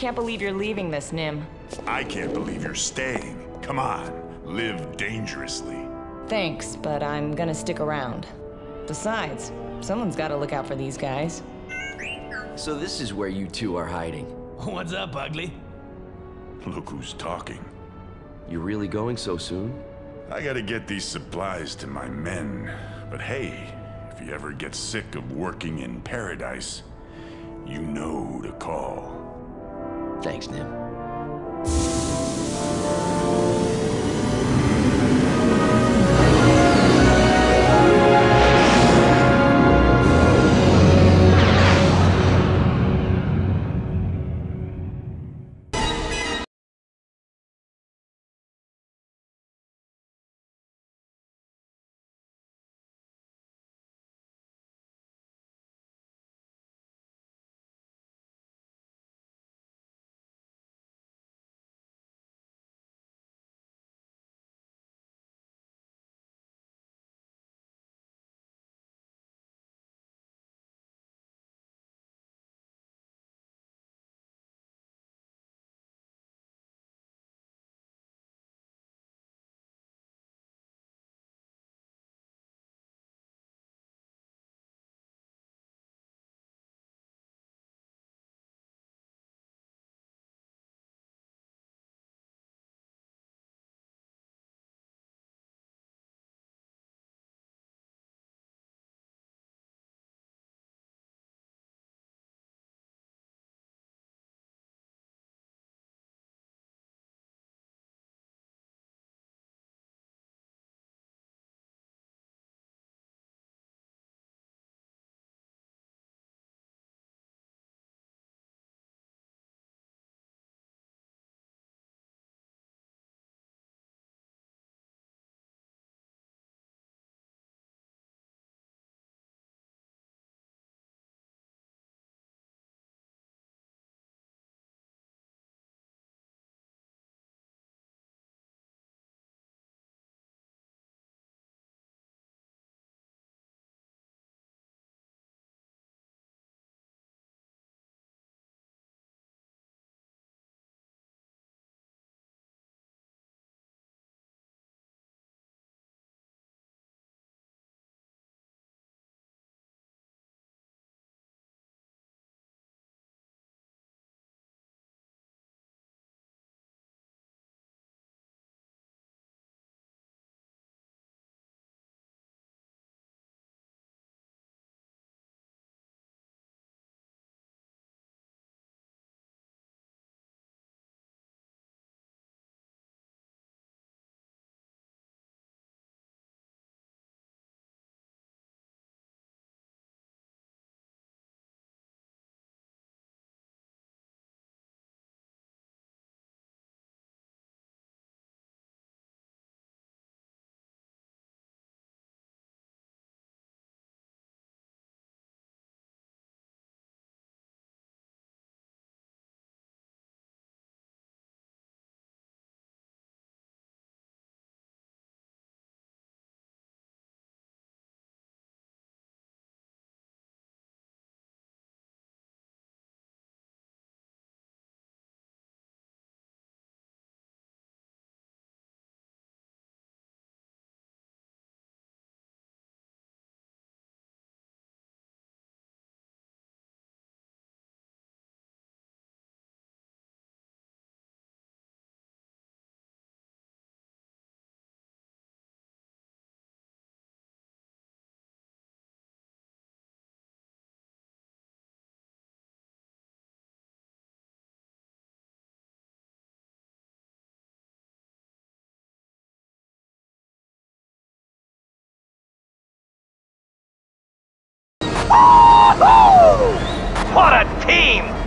can't believe you're leaving this, Nym. I can't believe you're staying. Come on, live dangerously. Thanks, but I'm gonna stick around. Besides, someone's gotta look out for these guys. So this is where you two are hiding. What's up, Ugly? Look who's talking. You really going so soon? I gotta get these supplies to my men. But hey, if you ever get sick of working in paradise, you know who to call. Thanks, Nym.